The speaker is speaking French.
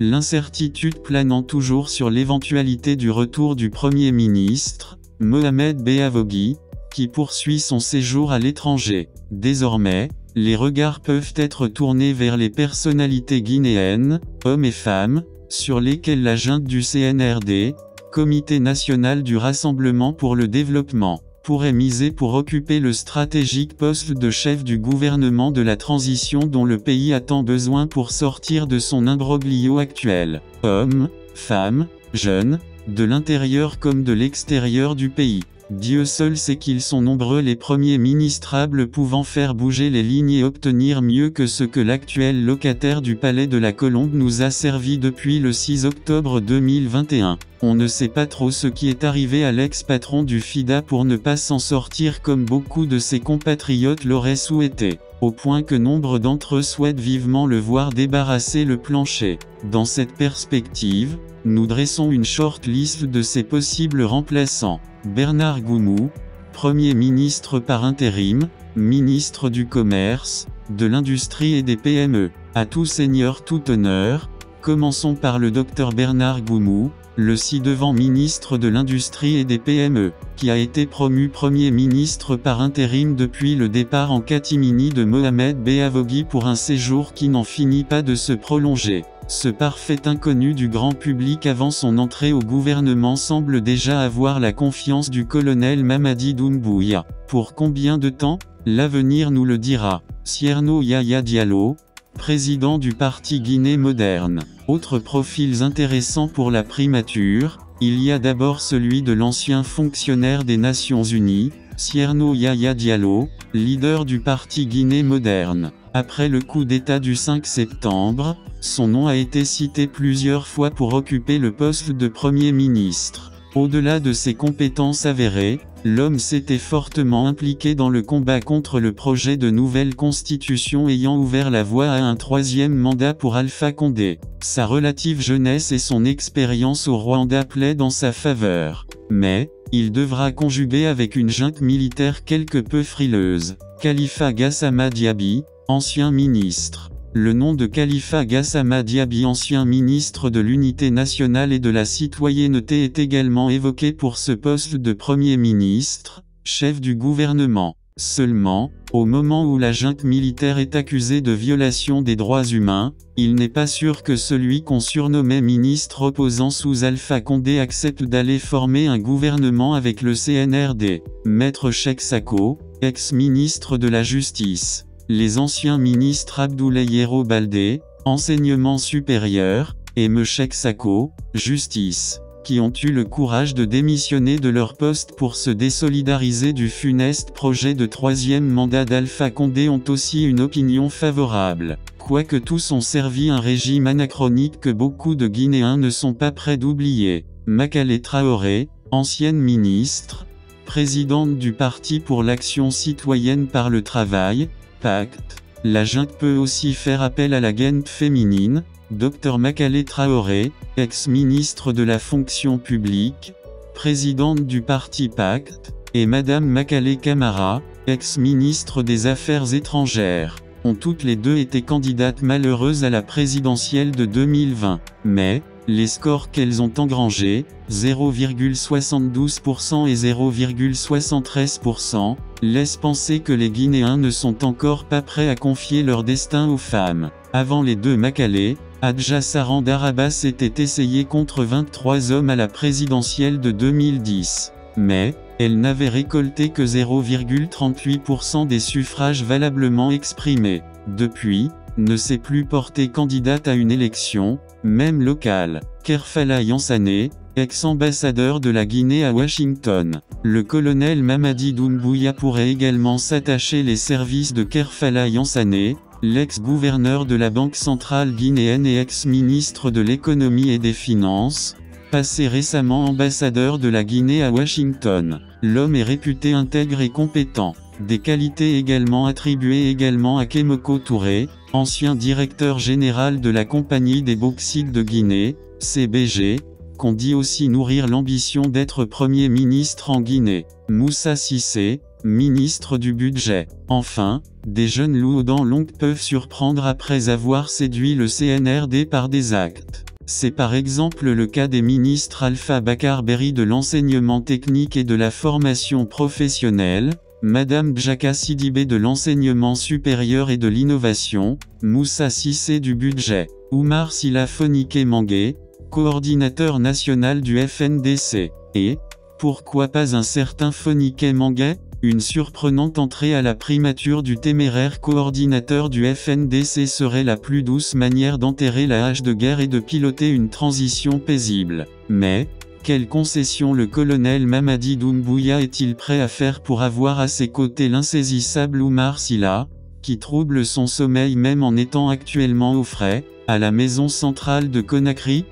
l'incertitude planant toujours sur l'éventualité du retour du Premier ministre, Mohamed Beavogui, qui poursuit son séjour à l'étranger. Désormais, les regards peuvent être tournés vers les personnalités guinéennes, hommes et femmes, sur lesquelles la junte du CNRD, Comité national du Rassemblement pour le développement, pourrait miser pour occuper le stratégique poste de chef du gouvernement de la transition dont le pays a tant besoin pour sortir de son imbroglio actuel. Hommes, femmes, jeunes, de l'intérieur comme de l'extérieur du pays. Dieu seul sait qu'ils sont nombreux les premiers ministrables pouvant faire bouger les lignes et obtenir mieux que ce que l'actuel locataire du palais de la Colombe nous a servi depuis le 6 octobre 2021. On ne sait pas trop ce qui est arrivé à l'ex-patron du FIDA pour ne pas s'en sortir comme beaucoup de ses compatriotes l'auraient souhaité au point que nombre d'entre eux souhaitent vivement le voir débarrasser le plancher. Dans cette perspective, nous dressons une short list de ses possibles remplaçants. Bernard Goumou, Premier ministre par intérim, ministre du Commerce, de l'Industrie et des PME. À tout seigneur tout honneur, commençons par le docteur Bernard Goumou, le ci-devant ministre de l'Industrie et des PME, qui a été promu Premier ministre par intérim depuis le départ en catimini de Mohamed Beavogui pour un séjour qui n'en finit pas de se prolonger. Ce parfait inconnu du grand public avant son entrée au gouvernement semble déjà avoir la confiance du colonel Mamadi Doumbouya. Pour combien de temps? L'avenir nous le dira. Cierno Yaya Diallo, président du parti Guinée moderne. Autres profils intéressants pour la primature, il y a d'abord celui de l'ancien fonctionnaire des Nations Unies, Cierno Yaya Diallo, leader du parti Guinée moderne. Après le coup d'État du 5 septembre, son nom a été cité plusieurs fois pour occuper le poste de Premier ministre. Au-delà de ses compétences avérées, l'homme s'était fortement impliqué dans le combat contre le projet de nouvelle constitution ayant ouvert la voie à un troisième mandat pour Alpha Condé. Sa relative jeunesse et son expérience au Rwanda plaident en sa faveur. Mais, il devra conjuguer avec une junte militaire quelque peu frileuse. Khalifa Gassama Diaby, ancien ministre. Le nom de Khalifa Gassama Diaby ancien ministre de l'Unité nationale et de la citoyenneté est également évoqué pour ce poste de Premier ministre, chef du gouvernement. Seulement, au moment où la junte militaire est accusée de violation des droits humains, il n'est pas sûr que celui qu'on surnommait ministre opposant sous Alpha Condé accepte d'aller former un gouvernement avec le CNRD. Maître Sheikh Sako, ex-ministre de la Justice les anciens ministres Abdoulaye Yero Baldé, enseignement supérieur, et Meshek Sako, justice, qui ont eu le courage de démissionner de leur poste pour se désolidariser du funeste projet de troisième mandat d'Alpha Condé ont aussi une opinion favorable. Quoique tous ont servi un régime anachronique que beaucoup de Guinéens ne sont pas prêts d'oublier. Makale Traoré, ancienne ministre, présidente du Parti pour l'action citoyenne par le travail, la junte peut aussi faire appel à la gaine féminine, Dr Makale Traoré, ex-ministre de la fonction publique, présidente du parti Pacte, et Madame Makale Camara, ex-ministre des Affaires étrangères, ont toutes les deux été candidates malheureuses à la présidentielle de 2020. Mais, les scores qu'elles ont engrangés, 0,72% et 0,73%, laissent penser que les Guinéens ne sont encore pas prêts à confier leur destin aux femmes. Avant les deux Makalé, Adja Saran Darabas s'était essayé contre 23 hommes à la présidentielle de 2010. Mais, elle n'avait récolté que 0,38% des suffrages valablement exprimés. Depuis, ne s'est plus portée candidate à une élection, même locale. Kerfala Yansane, ex-ambassadeur de la Guinée à Washington. Le colonel Mamadi Doumbouya pourrait également s'attacher les services de Kerfala Yansane, l'ex-gouverneur de la Banque centrale guinéenne et ex-ministre de l'économie et des finances, passé récemment ambassadeur de la Guinée à Washington. L'homme est réputé intègre et compétent. Des qualités également attribuées également à Kemoko Touré, ancien directeur général de la Compagnie des Bauxites de Guinée, CBG, qu'on dit aussi nourrir l'ambition d'être Premier ministre en Guinée. Moussa Sissé, ministre du budget. Enfin, des jeunes loups aux dents longues peuvent surprendre après avoir séduit le CNRD par des actes. C'est par exemple le cas des ministres Alpha Bakar Berry de l'enseignement technique et de la formation professionnelle, Madame Djaka Sidibé de l'enseignement supérieur et de l'innovation, Moussa Sissé du budget, Oumar Silla Fonike Mangué, coordinateur national du FNDC, et, pourquoi pas un certain Fonike Manguet une surprenante entrée à la primature du téméraire coordinateur du FNDC serait la plus douce manière d'enterrer la hache de guerre et de piloter une transition paisible. Mais, quelle concession le colonel Mamadi Doumbouya est-il prêt à faire pour avoir à ses côtés l'insaisissable Oumar Silla, qui trouble son sommeil même en étant actuellement au frais, à la maison centrale de Conakry